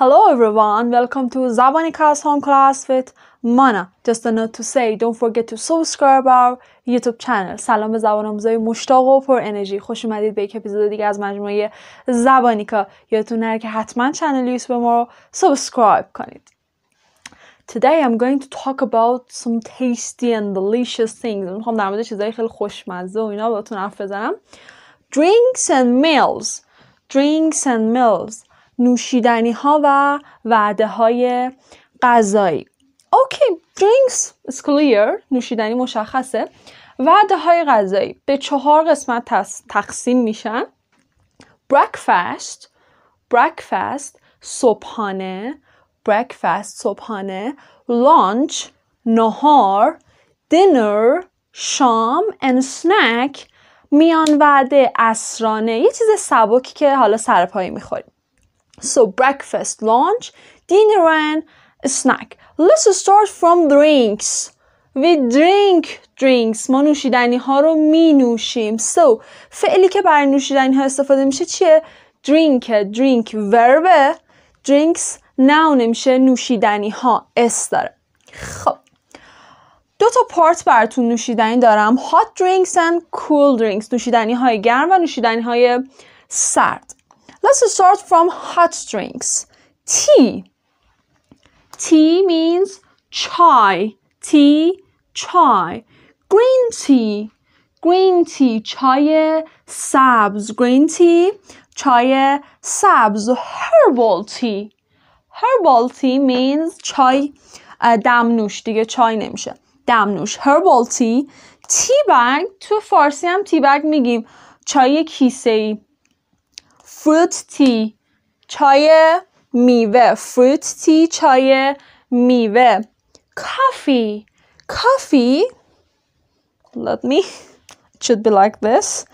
Hello everyone, welcome to Zabanika's home class with Mana. Just a note to say, don't forget to subscribe our YouTube channel. سلام به زبان آموزای مشتاق و پر انرژی. خوش اومدید به یک اپیزود دیگه از مجموعه زبانیکا. یادتون نره که حتما چنل یوتیوب ما رو سابسکرایب کنید. Today I'm going to talk about some tasty and delicious things. میخوام در مورد چیزای خیلی خوشمزه و اینا باتون حرف بزنم. Drinks and meals. Drinks and meals. نوشیدنی ها و وعده های غذایی. اوکی درینکس is clear نوشیدنی مشخصه. وعده های غذایی. به چهار قسمت تقسیم میشن. breakfast breakfast صبحانه breakfast صبحانه lunch نهار dinner شام and snack میان وعده اسرانه. یه چیز سبکی که حالا سرپایی می‌خوریم. So breakfast, lunch, dinner and snack. Let's start from drinks. We drink drinks. ما نوشیدنی ها رو می نوشیم. So فعلی که برای نوشیدنی ها استفاده میشه چیه؟ drink drink verb drinks noun میشه نوشیدنی ها اس داره. خب دو تا پارت براتون نوشیدنی دارم hot drinks and cool drinks نوشیدنی های گرم و نوشیدنی های سرد Let's start from hot drinks. Tea. Tea means chai. Tea, chai. Green tea. Green tea. چای سبز. Green tea. چای سبز. Herbal tea. Herbal tea means چای دمنوش دیگه چای نمیشه. دمنوش. Herbal tea. Tea bag. تو فارسی هم تی بگ میگیم. چای کیسه ای. فروت تی چای میوه فروت تی چای میوه کافی کافی let me it should be like this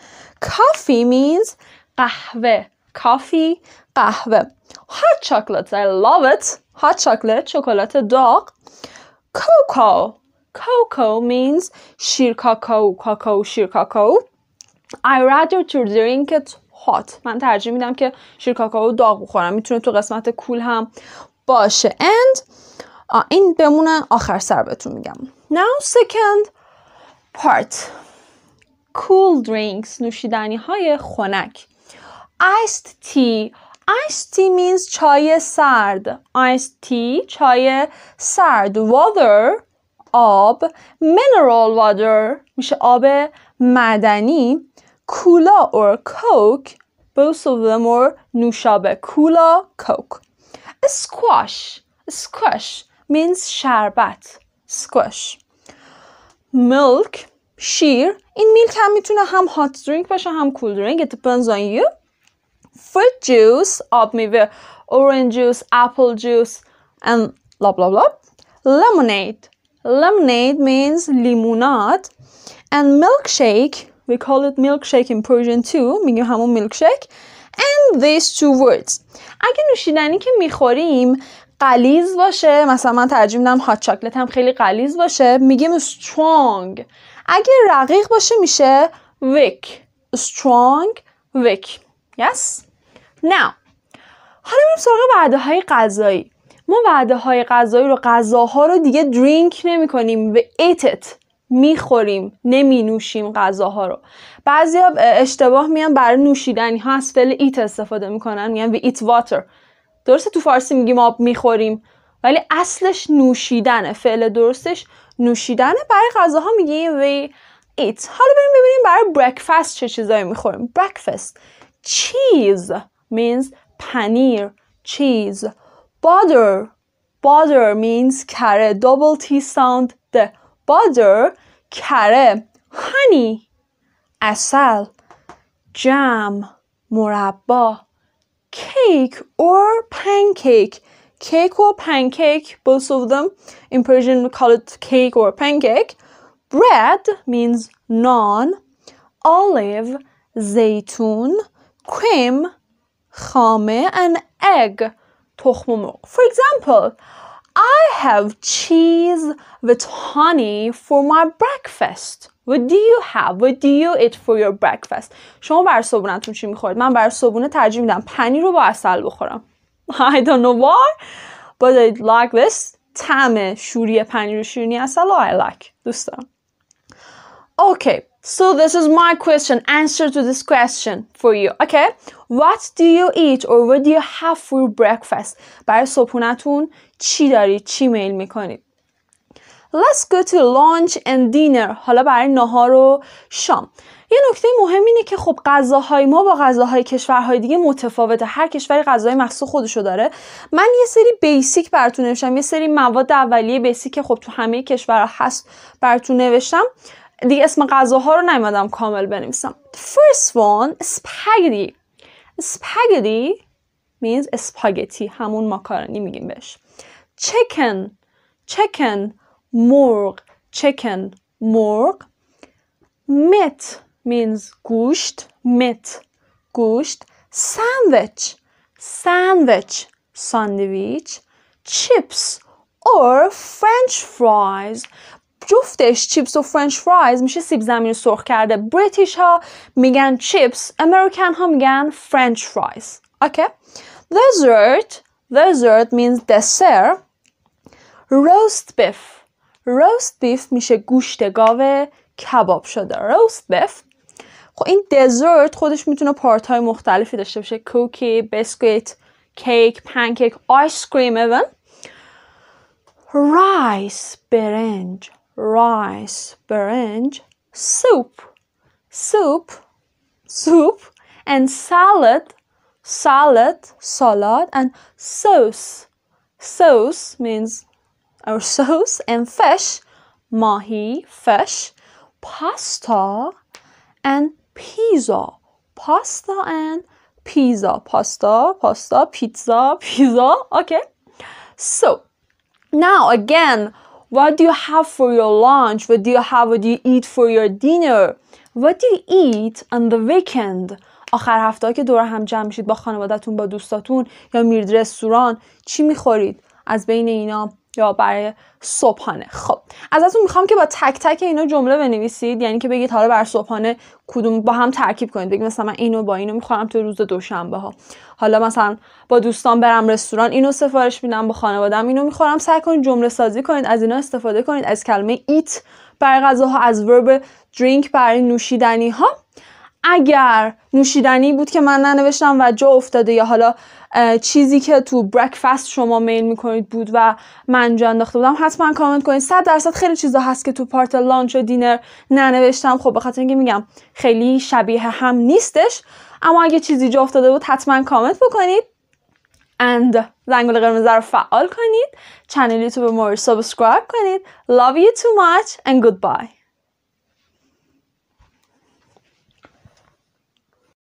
coffee means قهوه کافی قهوه hot chocolate I love it hot chocolate شکلات داغ cocoa cocoa means شیر کاکائو کاکائو شیر کاکائو I rather to drink it هات من ترجیح میدم که شیر کاکائو داغ بخورم. می‌تونه تو قسمت کول هم باشه. And این بمونه آخر سر بهتون میگم. Now second part. Cool drinks نوشیدنی های خنک. Iced tea. Iced tea means چای سرد. Iced tea چای سرد. Water آب. Mineral water میشه آب معدنی. Kula or Coke, both of them are nushabe. Kula, Coke. A squash. A squash means sharbat. Squash. Milk, شیر. این میلک هم میتونه هم hot drink باشه هم cool drink. It depends on you. Fruit juice, آب میوه. Orange juice, apple juice, and blah blah blah. Lemonade. Lemonade means limonad. And milkshake we call it milkshake in Persian too میگیم همون milkshake. And these two words. اگه نوشیدنی که می‌خوریم قلیز باشه مثلا من ترجیح میدم هات چاکلت هم خیلی قلیز باشه میگیم strong. اگه رقیق باشه میشه weak strong weak yes? Now حالا میریم سراغ وعده های غذایی. ما وعده های غذایی رو غذاها رو دیگه درینک نمی کنیم به eat it. می‌خوریم نمی نوشیم غذاها رو. بعضی اشتباه میان برای نوشیدنی ها از فعل ایت استفاده می‌کنن میگن we eat water. درسته تو فارسی میگیم آب می‌خوریم ولی اصلش نوشیدنه. فعل درستش نوشیدنه. برای غذاها میگیم we eat. حالا بریم ببینیم برای breakfast چه چیزایی می‌خوریم. Breakfast. Cheese means پنیر cheese. Butter. Butter means کره double t sound. ده butter, kare, honey, asal, jam, murabba, cake or pancake. Cake or pancake, both of them. In Persian, we call it cake or pancake. Bread means naan, olive, zaytun, cream, khame, and egg, tokhmumuk. For example, I have cheese with honey for my breakfast. What do you have? What do you eat for your breakfast? شما بر صبحونتون چی می‌خورید؟ من بر صبحونه ترجیح میدم پنیر رو با اصل بخورم. I don't know why but I like this طعم شوری پنیر و شیرینی اصلا I like دوست دارم Okay, so this is my question. Answer to this question for you. Okay, what do you eat or what do you have for breakfast? برای صبحونتون چی دارید؟ چی میل می‌کنید؟ Let's go to lunch and dinner. حالا برای نهار و شام. یه نکته مهم اینه که خب غذاهای ما با غذاهای کشورهای دیگه متفاوته هر کشوری غذای مخصوص خودشو داره من یه سری بیسیک براتون نوشتم یه سری مواد اولیه بیسیک که خب تو همه کشورها هست براتون نوشتم دیگه اسم غذاها رو نیومدم کامل بنویسم first one spaghetti spaghetti means spaghetti همون ماکارونی میگیم بهش chicken chicken مرغ chicken مرغ meat means گوشت meat گوشت sandwich sandwich sandwich chips or french fries جفتش chips و french fries میشه سیب زمینی سرخ کرده. British ها میگن chips American ها میگن french fries. okay؟ Dessert dessert means دسر. Roast beef. Roast beef میشه گوشت گاوه کباب شده. Roast beef. خب این dessert خودش می‌تونه part های مختلفی داشته باشه. cookie biscuit cake pancake ice cream even rice برنج. rice, برنج, soup, soup, soup, and salad, salad, salad, and sauce. Sauce means our sauce and fish, mahi, fish, pasta, and pizza, pasta and pizza, pasta, pasta, pizza, pizza. Okay. So now again, What do you have for your lunch? What do you have? What do you eat for your dinner? What do you eat on the weekend? آخر هفته که دور هم جمع میشید با خانوادهتون با دوستاتون یا میرید رستوران چی می‌خورید از بین اینا یا برای صبحانه. خب ازتون می‌خوام که با تک تک اینا جمله بنویسید. یعنی که بگید حالا بر صبحانه کدوم با هم ترکیب کنید. بگید مثلا من اینو با اینو می‌خورم تو روز دوشنبه ها حالا مثلا با دوستان برم رستوران اینو سفارش میدم. با خانوادم اینو می‌خورم. سعی کنید جمله سازی کنید. از اینا استفاده کنید. از کلمه ایت برای غذاها از ورب درینک برای نوشیدنی ها اگر نوشیدنی بود که من ننوشتم و جا افتاده یا حالا چیزی که تو برکفست شما میل می‌کنید بود و من جا انداخته بودم حتما کامنت کنید. صد درصد خیلی چیزا هست که تو پارت لانچ و دینر ننوشتم. خب بخاطر اینکه میگم خیلی شبیه هم نیستش اما اگه چیزی جا افتاده بود حتما کامنت بکنید and زنگوله قرمز رو فعال کنید. چنل ما رو سابسکرایب کنید. Love you too much and goodbye.